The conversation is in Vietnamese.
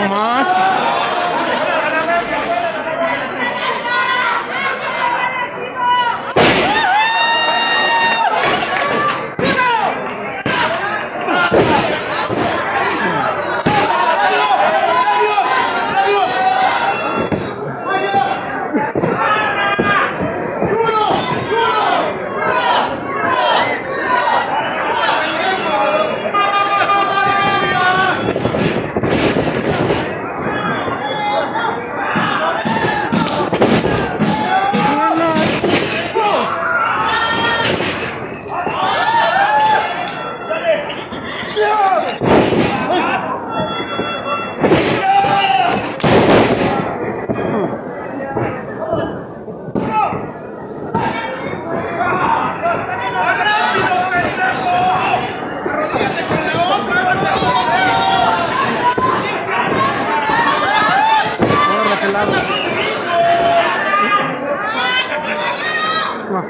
ஆமா Wow.